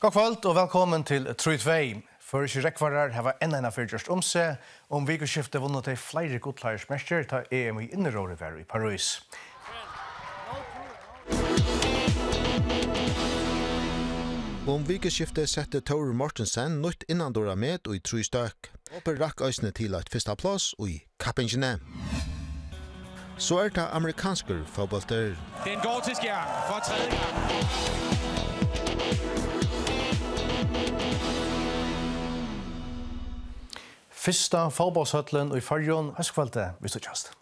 God kvöld og velkommen til Trudvei. For ikke rekvarer hava enn enn fyrtjørst om seg. Om vikeskiftet vunnet til flere godleiersmester ta EM i inneråret var i Paris. Om vikeskiftet sette Tore Mortensen nytt innandora med og i tru støk. Opper rakk øysene til et fyrsta plass og i kappingene. Så er det amerikanske fotballter. Den går til skjern for tredje gang. fyrsta fallbåshøtlen og i fargen. Høstkvalgte, vi stod kjast.